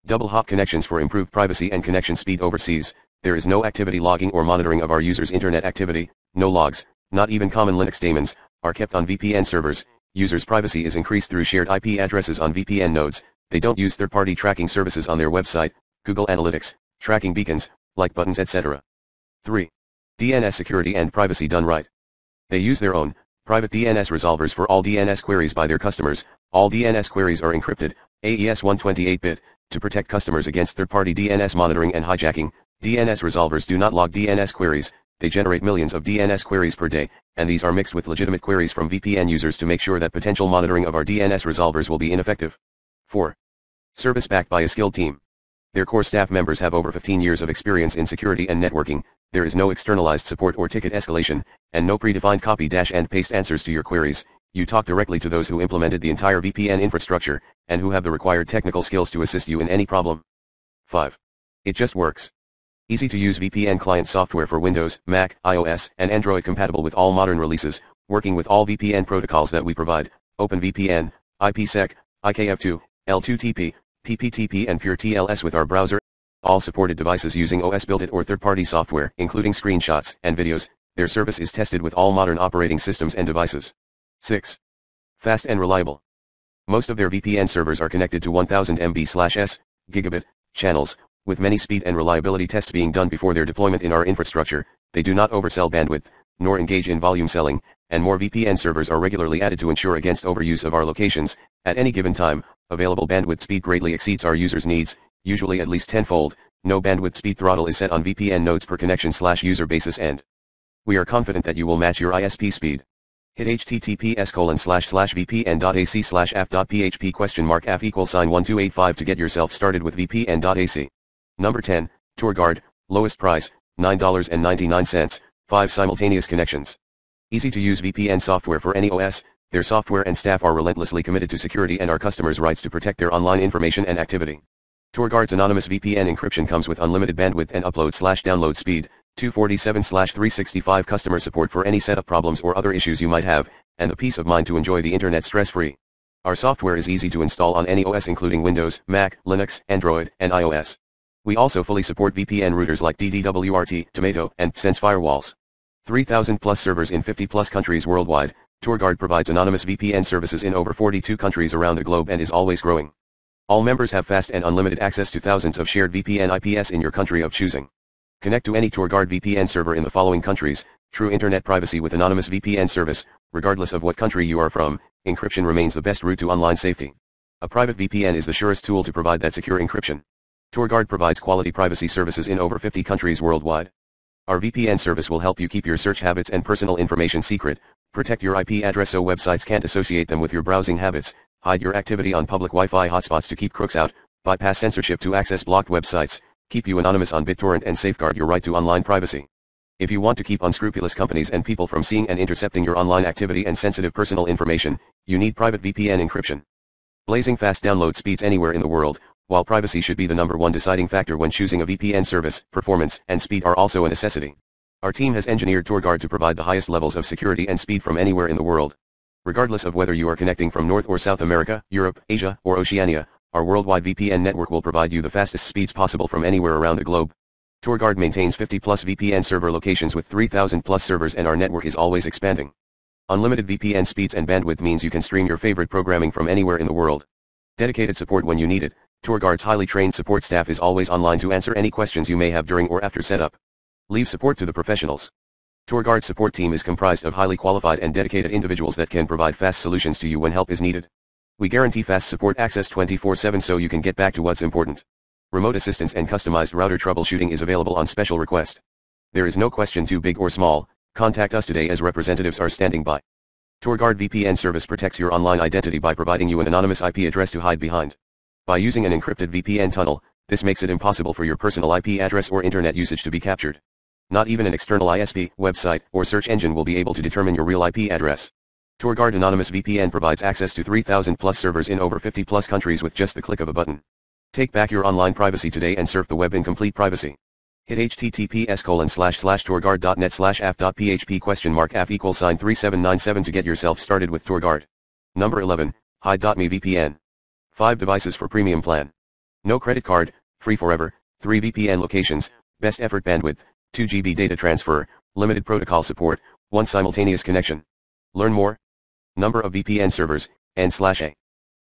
Double hop connections for improved privacy and connection speed overseas. There is no activity logging or monitoring of our users' internet activity, no logs, not even common Linux daemons, are kept on VPN servers. Users' privacy is increased through shared IP addresses on VPN nodes. They don't use third-party tracking services on their website, Google Analytics, tracking beacons, like buttons etc. 3. DNS security and privacy done right. They use their own, private DNS resolvers for all DNS queries by their customers, all DNS queries are encrypted, AES 128-bit, to protect customers against third-party DNS monitoring and hijacking, DNS resolvers do not log DNS queries, they generate millions of DNS queries per day, and these are mixed with legitimate queries from VPN users to make sure that potential monitoring of our DNS resolvers will be ineffective. 4. Service backed by a skilled team. Their core staff members have over 15 years of experience in security and networking, there is no externalized support or ticket escalation, and no predefined copy dash and paste answers to your queries, you talk directly to those who implemented the entire VPN infrastructure, and who have the required technical skills to assist you in any problem. 5. It just works. Easy to use VPN client software for Windows, Mac, iOS, and Android compatible with all modern releases, working with all VPN protocols that we provide, OpenVPN, IPsec, IKEv2, L2TP, PPTP and Pure TLS with our browser, all supported devices using OS built-it or third-party software, including screenshots and videos, their service is tested with all modern operating systems and devices. 6. Fast and reliable. Most of their VPN servers are connected to 1000 MB/s, gigabit, channels, with many speed and reliability tests being done before their deployment in our infrastructure, they do not oversell bandwidth, nor engage in volume selling, and more VPN servers are regularly added to ensure against overuse of our locations, at any given time, available bandwidth speed greatly exceeds our users' needs, usually at least tenfold, no bandwidth speed throttle is set on VPN nodes per connection slash user basis and we are confident that you will match your ISP speed. Hit https colon slash slash vpn.ac slash aff.php question mark app equals sign 1285 to get yourself started with vpn.ac. Number 10, TorGuard, lowest price, $9.99, 5 simultaneous connections. Easy to use VPN software for any OS, their software and staff are relentlessly committed to security and our customers' rights to protect their online information and activity. TorGuard's anonymous VPN encryption comes with unlimited bandwidth and upload slash download speed, 247 slash 365 customer support for any setup problems or other issues you might have, and the peace of mind to enjoy the internet stress-free. Our software is easy to install on any OS including Windows, Mac, Linux, Android, and iOS. We also fully support VPN routers like DDWRT, Tomato, and Sense firewalls. 3,000 plus servers in 50 plus countries worldwide, TorGuard provides anonymous VPN services in over 42 countries around the globe and is always growing. All members have fast and unlimited access to thousands of shared VPN IPs in your country of choosing. Connect to any TorGuard VPN server in the following countries, true internet privacy with anonymous VPN service, regardless of what country you are from, encryption remains the best route to online safety. A private VPN is the surest tool to provide that secure encryption. TorGuard provides quality privacy services in over 50 countries worldwide. Our VPN service will help you keep your search habits and personal information secret, protect your IP address so websites can't associate them with your browsing habits, hide your activity on public Wi-Fi hotspots to keep crooks out, bypass censorship to access blocked websites, keep you anonymous on BitTorrent and safeguard your right to online privacy. If you want to keep unscrupulous companies and people from seeing and intercepting your online activity and sensitive personal information, you need private VPN encryption. Blazing fast download speeds anywhere in the world, while privacy should be the number one deciding factor when choosing a VPN service, performance and speed are also a necessity. Our team has engineered TorGuard to provide the highest levels of security and speed from anywhere in the world. Regardless of whether you are connecting from North or South America, Europe, Asia, or Oceania, our worldwide VPN network will provide you the fastest speeds possible from anywhere around the globe. TorGuard maintains 50 plus VPN server locations with 3000 plus servers and our network is always expanding. Unlimited VPN speeds and bandwidth means you can stream your favorite programming from anywhere in the world. Dedicated support when you need it, TorGuard's highly trained support staff is always online to answer any questions you may have during or after setup. Leave support to the professionals. TorGuard's support team is comprised of highly qualified and dedicated individuals that can provide fast solutions to you when help is needed. We guarantee fast support access 24-7 so you can get back to what's important. Remote assistance and customized router troubleshooting is available on special request. There is no question too big or small, contact us today as representatives are standing by. TorGuard VPN service protects your online identity by providing you an anonymous IP address to hide behind. By using an encrypted VPN tunnel, this makes it impossible for your personal IP address or internet usage to be captured. Not even an external ISP, website, or search engine will be able to determine your real IP address. TorGuard Anonymous VPN provides access to 3,000 plus servers in over 50 plus countries with just the click of a button. Take back your online privacy today and surf the web in complete privacy. Hit https colon slash slash torguard.net slash aff.php question mark app equals sign 3797 to get yourself started with TorGuard. Number 11, hide.me VPN. 5 devices for premium plan. No credit card, free forever, 3 VPN locations, best effort bandwidth, 2 GB data transfer, limited protocol support, 1 simultaneous connection. Learn more, Number of VPN servers, n slash a.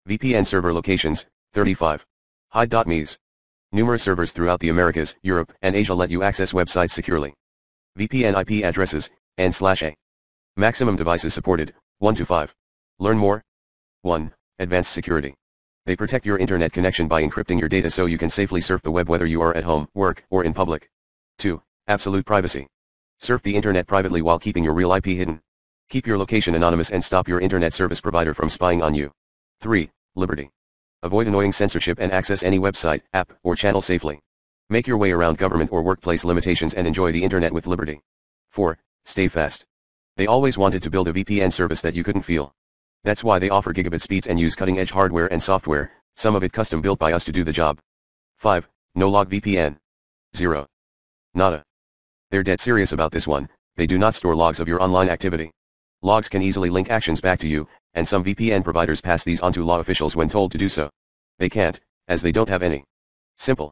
VPN server locations, 35. Hide.me's. Numerous servers throughout the Americas, Europe, and Asia let you access websites securely. VPN IP addresses, n slash a. Maximum devices supported, 1 to 5. Learn more. 1. Advanced security. They protect your internet connection by encrypting your data so you can safely surf the web whether you are at home, work, or in public. 2. Absolute privacy. Surf the internet privately while keeping your real IP hidden. Keep your location anonymous and stop your internet service provider from spying on you. 3. Liberty. Avoid annoying censorship and access any website, app, or channel safely. Make your way around government or workplace limitations and enjoy the internet with liberty. 4. Stay fast. They always wanted to build a VPN service that you couldn't feel. That's why they offer gigabit speeds and use cutting-edge hardware and software, some of it custom built by us to do the job. 5. No log VPN. 0. Nada. They're dead serious about this one, they do not store logs of your online activity. Logs can easily link actions back to you, and some VPN providers pass these on to law officials when told to do so. They can't, as they don't have any. Simple.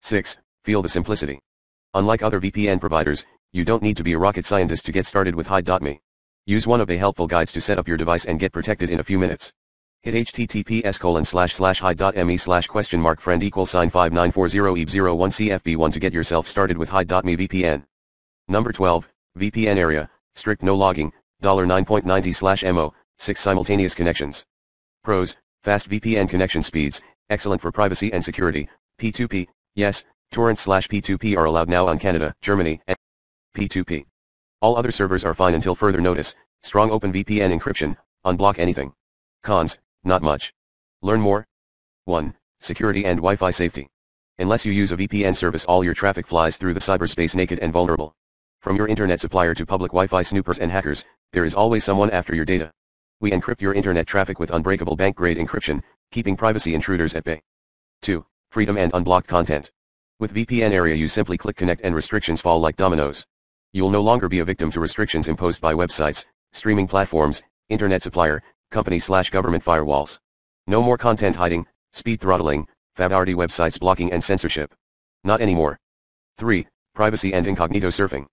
6. Feel the simplicity. Unlike other VPN providers, you don't need to be a rocket scientist to get started with Hide.me. Use one of the helpful guides to set up your device and get protected in a few minutes. Hit https colon slash slash hide.me slash question mark friend equal sign 5940 eb 01 cfb1 to get yourself started with hide.me VPN. Number 12, VPN area, strict no logging, $9.90 slash MO, 6 simultaneous connections. Pros, fast VPN connection speeds, excellent for privacy and security, P2P, yes, torrent slash P2P are allowed now on Canada, Germany, and P2P. All other servers are fine until further notice, Strong OpenVPN encryption, unblock anything. Cons, not much. Learn more. 1. Security and Wi-Fi safety. Unless you use a VPN service all your traffic flies through the cyberspace naked and vulnerable. From your internet supplier to public Wi-Fi snoopers and hackers, there is always someone after your data. We encrypt your internet traffic with unbreakable bank-grade encryption, keeping privacy intruders at bay. 2. Freedom and unblocked content. With VPN area you simply click connect and restrictions fall like dominoes. You'll no longer be a victim to restrictions imposed by websites, streaming platforms, internet supplier, company slash government firewalls. No more content hiding, speed throttling, favorite websites blocking and censorship. Not anymore. 3. Privacy and incognito surfing.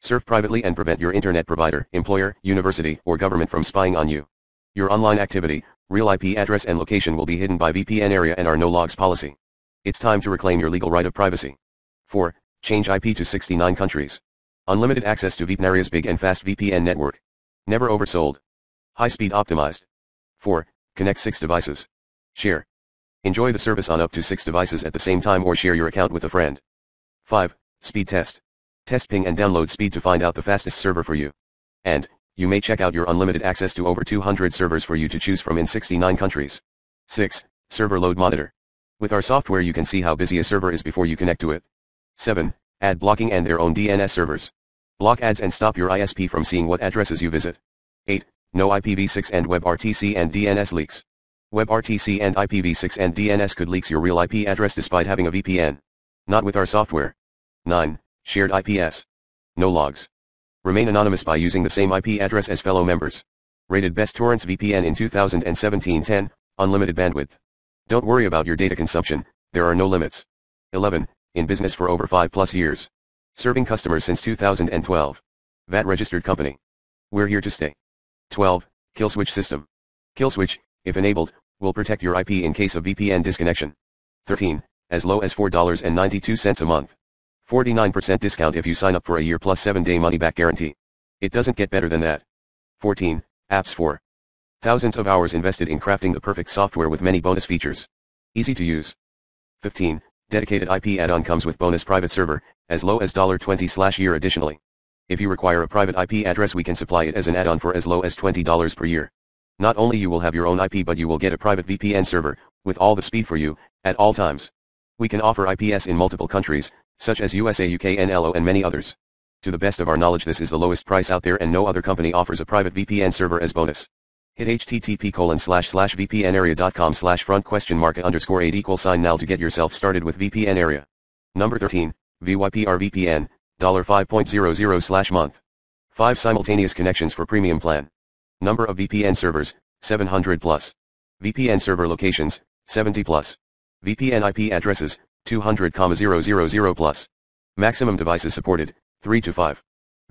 Surf privately and prevent your internet provider, employer, university, or government from spying on you. Your online activity, real IP address and location will be hidden by VPN area and our no logs policy. It's time to reclaim your legal right of privacy. 4. Change IP to 69 countries. Unlimited access to VPNArea's big and fast VPN network. Never oversold. High speed optimized. 4. Connect 6 devices. Share. Enjoy the service on up to 6 devices at the same time or share your account with a friend. 5. Speed test. Test ping and download speed to find out the fastest server for you. And, you may check out your unlimited access to over 200 servers for you to choose from in 69 countries. 6. Server load monitor. With our software you can see how busy a server is before you connect to it. 7. Ad blocking and their own DNS servers. Block ads and stop your ISP from seeing what addresses you visit. 8. No IPv6 and WebRTC and DNS leaks. WebRTC and IPv6 and DNS could leaks your real IP address despite having a VPN. Not with our software. 9. Shared IPS. No logs. Remain anonymous by using the same IP address as fellow members. Rated Best Torrents VPN in 2017-10, unlimited bandwidth. Don't worry about your data consumption, there are no limits. 11. In business for over 5 plus years. Serving customers since 2012. VAT registered company. We're here to stay. 12. Kill switch system. Kill switch, if enabled, will protect your IP in case of VPN disconnection. 13. As low as $4.92 a month. 49% discount if you sign up for a year plus 7 day money back guarantee. It doesn't get better than that. 14. Apps for. Thousands of hours invested in crafting the perfect software with many bonus features. Easy to use. 15. Dedicated IP add-on comes with bonus private server, as low as $20 slash year additionally. If you require a private IP address we can supply it as an add-on for as low as $20 per year. Not only you will have your own IP but you will get a private VPN server, with all the speed for you, at all times. We can offer IPS in multiple countries, such as USA UK NLO and many others. To the best of our knowledge this is the lowest price out there and no other company offers a private VPN server as bonus. Hit http colon slash slash vpnarea.com slash front question mark underscore 8 equal sign now to get yourself started with VPN area. Number 13, VYPR VPN, $5.00 slash month. 5 simultaneous connections for premium plan. Number of VPN servers, 700 plus. VPN server locations, 70 plus. VPN IP addresses, 200,000 plus. Maximum devices supported, 3 to 5.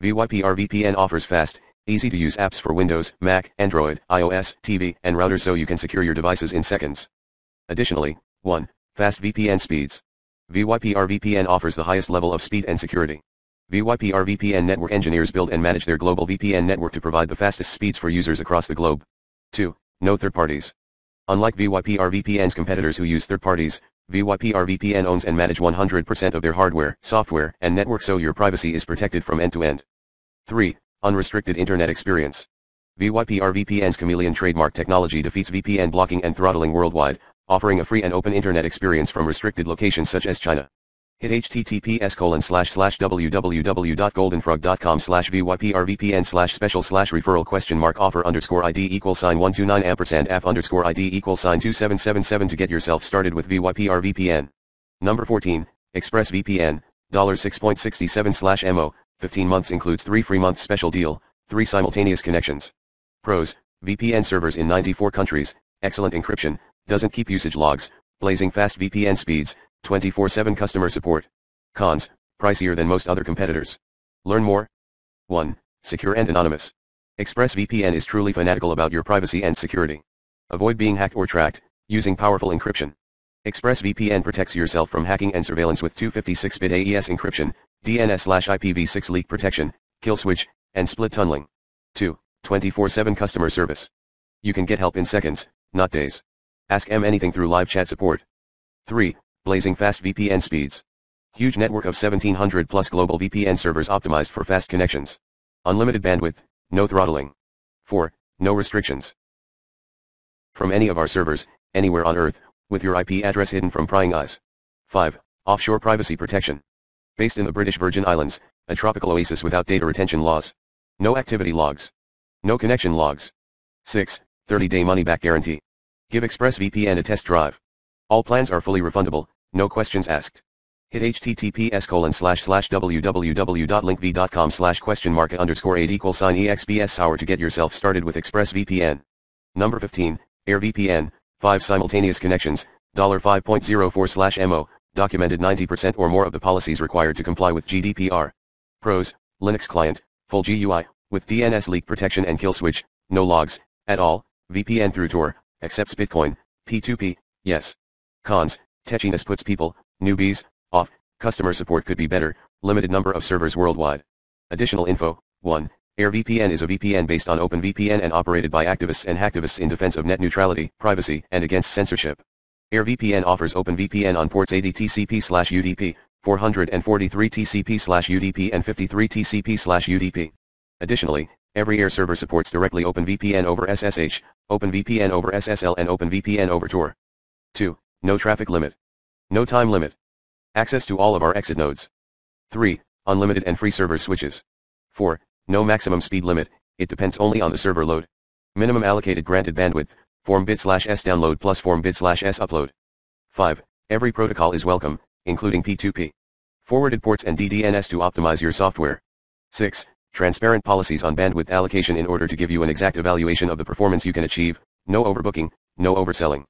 VYPR VPN offers fast, Easy to use apps for Windows, Mac, Android, iOS, TV, and router so you can secure your devices in seconds. Additionally, 1. Fast VPN speeds. VYPR VPN offers the highest level of speed and security. VYPR VPN network engineers build and manage their global VPN network to provide the fastest speeds for users across the globe. 2. No third parties. Unlike VYPR VPN's competitors who use third parties, VYPR VPN owns and manages 100% of their hardware, software, and network so your privacy is protected from end to end. 3. Unrestricted Internet Experience. VYPR VPN's chameleon trademark technology defeats VPN blocking and throttling worldwide, offering a free and open internet experience from restricted locations such as China. Hit https colon slash slash www.goldenfrog.com slash VYPRVPN slash special slash referral question mark offer underscore ID equal sign 129 ampersand F underscore ID equal sign 2777 to get yourself started with VYPR VPN. Number 14, ExpressVPN, $6.67 slash MO, 15 months includes 3 free months special deal, 3 simultaneous connections. Pros, VPN servers in 94 countries, excellent encryption, doesn't keep usage logs, blazing fast VPN speeds, 24-7 customer support. Cons, pricier than most other competitors. Learn more. 1. Secure and anonymous. ExpressVPN is truly fanatical about your privacy and security. Avoid being hacked or tracked, using powerful encryption. ExpressVPN protects yourself from hacking and surveillance with 256-bit AES encryption, DNS/IPv6 leak protection, kill switch, and split tunneling. 2. 24-7 customer service. You can get help in seconds, not days. Ask M anything through live chat support. 3. Blazing fast VPN speeds. Huge network of 1700 plus global VPN servers optimized for fast connections. Unlimited bandwidth, no throttling. 4. No restrictions. From any of our servers, anywhere on Earth, with your IP address hidden from prying eyes. 5. Offshore privacy protection. Based in the British Virgin Islands, a tropical oasis without data retention laws. No activity logs. No connection logs. 6. 30-day money-back guarantee. Give ExpressVPN a test drive. All plans are fully refundable, no questions asked. Hit https colon slash slash www.linkv.com slash question mark underscore 8 equal sign hour to get yourself started with ExpressVPN. Number 15, AirVPN, 5 simultaneous connections, $5.04 slash MO, documented 90% or more of the policies required to comply with GDPR. Pros, Linux client, full GUI, with DNS leak protection and kill switch, no logs, at all, VPN through Tor, accepts Bitcoin, P2P, yes. Cons, Techiness puts people, newbies, off, customer support could be better, limited number of servers worldwide. Additional info, 1. AirVPN is a VPN based on OpenVPN and operated by activists and hacktivists in defense of net neutrality, privacy, and against censorship. AirVPN offers OpenVPN on ports 80 TCP slash UDP, 443 TCP slash UDP and 53 TCP slash UDP. Additionally, every Air server supports directly OpenVPN over SSH, OpenVPN over SSL and OpenVPN over Tor. 2. No traffic limit. No time limit. Access to all of our exit nodes. 3. Unlimited and free server switches. 4. No maximum speed limit, it depends only on the server load. Minimum allocated granted bandwidth, form bit slash s download plus form bit slash s upload. 5. Every protocol is welcome, including P2P. Forwarded ports and DDNS to optimize your software. 6. Transparent policies on bandwidth allocation in order to give you an exact evaluation of the performance you can achieve, no overbooking, no overselling.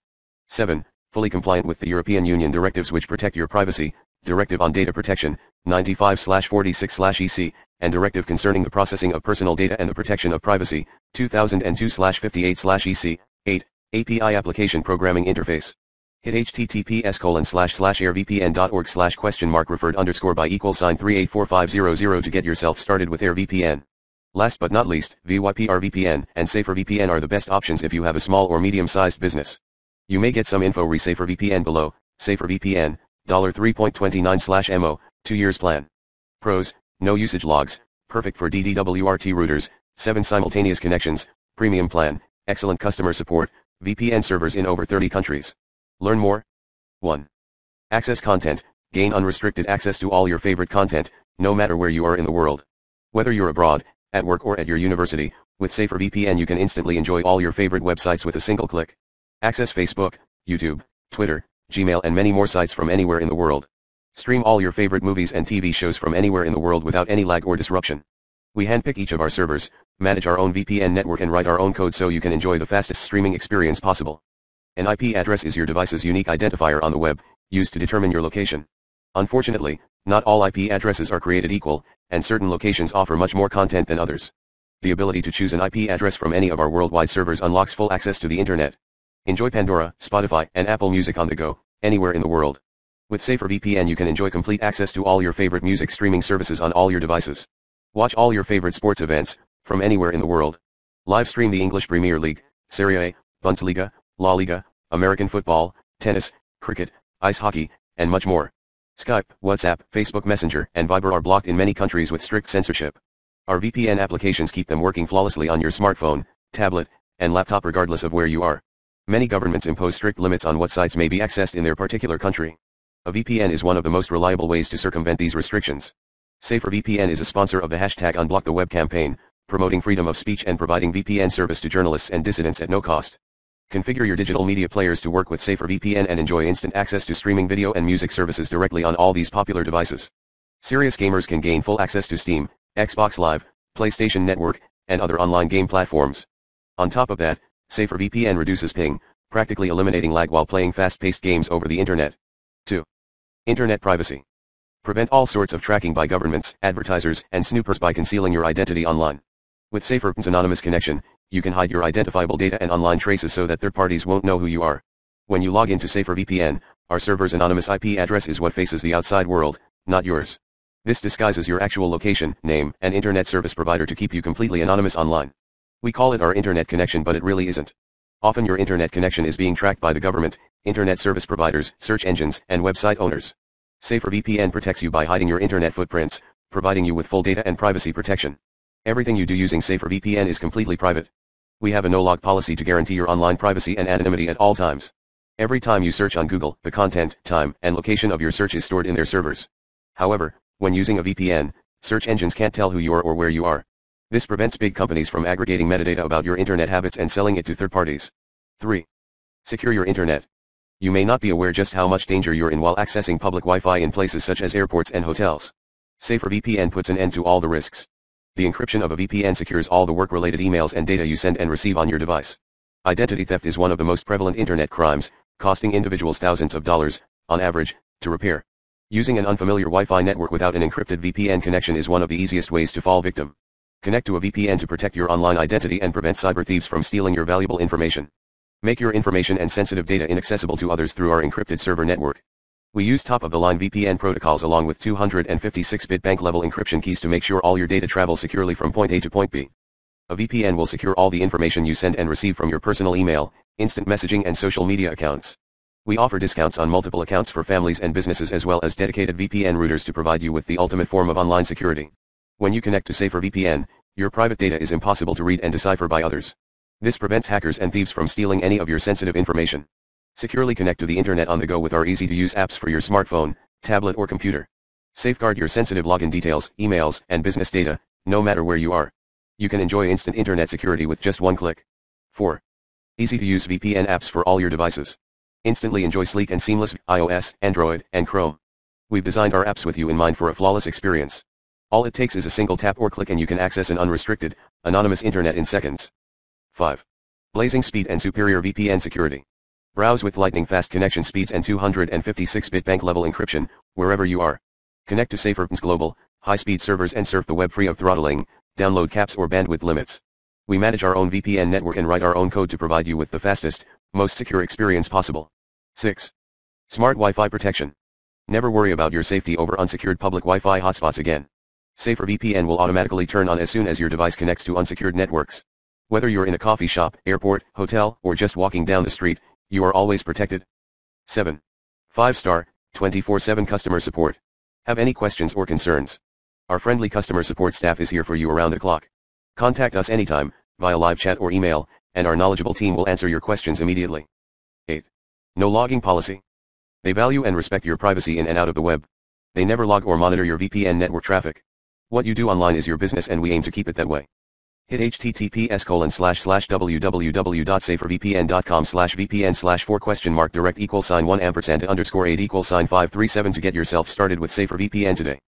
7 fully compliant with the European Union directives which protect your privacy, Directive on Data Protection, 95-46-EC, and Directive concerning the processing of personal data and the protection of privacy, 2002-58-EC, 8, API Application Programming Interface. Hit https colon slash slash airvpn.org slash question mark referred underscore by equal sign 384500 to get yourself started with AirVPN. Last but not least, VYPR and Safer VPN are the best options if you have a small or medium-sized business. You may get some info re Safer VPN below, Safer VPN, $3.29 slash MO, 2 years plan. Pros, no usage logs, perfect for DDWRT routers, 7 simultaneous connections, premium plan, excellent customer support, VPN servers in over 30 countries. Learn more. 1. Access content, gain unrestricted access to all your favorite content, no matter where you are in the world. Whether you're abroad, at work or at your university, with Safer VPN you can instantly enjoy all your favorite websites with a single click. Access Facebook, YouTube, Twitter, Gmail and many more sites from anywhere in the world. Stream all your favorite movies and TV shows from anywhere in the world without any lag or disruption. We handpick each of our servers, manage our own VPN network and write our own code so you can enjoy the fastest streaming experience possible. An IP address is your device's unique identifier on the web, used to determine your location. Unfortunately, not all IP addresses are created equal, and certain locations offer much more content than others. The ability to choose an IP address from any of our worldwide servers unlocks full access to the internet. Enjoy Pandora, Spotify, and Apple Music on the go, anywhere in the world. With Safer VPN you can enjoy complete access to all your favorite music streaming services on all your devices. Watch all your favorite sports events, from anywhere in the world. Live stream the English Premier League, Serie A, Bundesliga, La Liga, American football, tennis, cricket, ice hockey, and much more. Skype, WhatsApp, Facebook Messenger, and Viber are blocked in many countries with strict censorship. Our VPN applications keep them working flawlessly on your smartphone, tablet, and laptop regardless of where you are. Many governments impose strict limits on what sites may be accessed in their particular country. A VPN is one of the most reliable ways to circumvent these restrictions. Safer VPN is a sponsor of the hashtag Unblock the Web campaign, promoting freedom of speech and providing VPN service to journalists and dissidents at no cost. Configure your digital media players to work with Safer VPN and enjoy instant access to streaming video and music services directly on all these popular devices. Serious gamers can gain full access to Steam, Xbox Live, PlayStation Network, and other online game platforms. On top of that, Safer VPN reduces ping, practically eliminating lag while playing fast-paced games over the internet. 2. Internet privacy. Prevent all sorts of tracking by governments, advertisers, and snoopers by concealing your identity online. With Safer's anonymous connection, you can hide your identifiable data and online traces so that third parties won't know who you are. When you log into SaferVPN, our server's anonymous IP address is what faces the outside world, not yours. This disguises your actual location, name, and internet service provider to keep you completely anonymous online. We call it our internet connection but it really isn't. Often your internet connection is being tracked by the government, internet service providers, search engines, and website owners. Safer VPN protects you by hiding your internet footprints, providing you with full data and privacy protection. Everything you do using Safer VPN is completely private. We have a no-log policy to guarantee your online privacy and anonymity at all times. Every time you search on Google, the content, time, and location of your search is stored in their servers. However, when using a VPN, search engines can't tell who you are or where you are. This prevents big companies from aggregating metadata about your internet habits and selling it to third parties. 3. Secure your internet. You may not be aware just how much danger you're in while accessing public Wi-Fi in places such as airports and hotels. Safer VPN puts an end to all the risks. The encryption of a VPN secures all the work-related emails and data you send and receive on your device. Identity theft is one of the most prevalent internet crimes, costing individuals thousands of dollars, on average, to repair. Using an unfamiliar Wi-Fi network without an encrypted VPN connection is one of the easiest ways to fall victim. Connect to a VPN to protect your online identity and prevent cyber thieves from stealing your valuable information. Make your information and sensitive data inaccessible to others through our encrypted server network. We use top-of-the-line VPN protocols along with 256-bit bank-level encryption keys to make sure all your data travels securely from point A to point B. A VPN will secure all the information you send and receive from your personal email, instant messaging and social media accounts. We offer discounts on multiple accounts for families and businesses as well as dedicated VPN routers to provide you with the ultimate form of online security. When you connect to Safer VPN, your private data is impossible to read and decipher by others. This prevents hackers and thieves from stealing any of your sensitive information. Securely connect to the internet on the go with our easy-to-use apps for your smartphone, tablet or computer. Safeguard your sensitive login details, emails, and business data, no matter where you are. You can enjoy instant internet security with just one click. 4. Easy-to-use VPN apps for all your devices. Instantly enjoy sleek and seamless iOS, Android, and Chrome. We've designed our apps with you in mind for a flawless experience. All it takes is a single tap or click and you can access an unrestricted, anonymous internet in seconds. 5. Blazing speed and superior VPN security. Browse with lightning-fast connection speeds and 256-bit bank-level encryption, wherever you are. Connect to SaferVPN's global, high-speed servers and surf the web free of throttling, download caps or bandwidth limits. We manage our own VPN network and write our own code to provide you with the fastest, most secure experience possible. 6. Smart Wi-Fi protection. Never worry about your safety over unsecured public Wi-Fi hotspots again. Safer VPN will automatically turn on as soon as your device connects to unsecured networks. Whether you're in a coffee shop, airport, hotel, or just walking down the street, you are always protected. 7. 5-star, 24-7 customer support. Have any questions or concerns? Our friendly customer support staff is here for you around the clock. Contact us anytime, via live chat or email, and our knowledgeable team will answer your questions immediately. 8. No logging policy. They value and respect your privacy in and out of the web. They never log or monitor your VPN network traffic. What you do online is your business and we aim to keep it that way. Hit https colon slash slash www.safervpn.com slash vpn slash 4 question mark direct equal sign 1 ampersand underscore 8 equal sign 537 to get yourself started with Safer VPN today.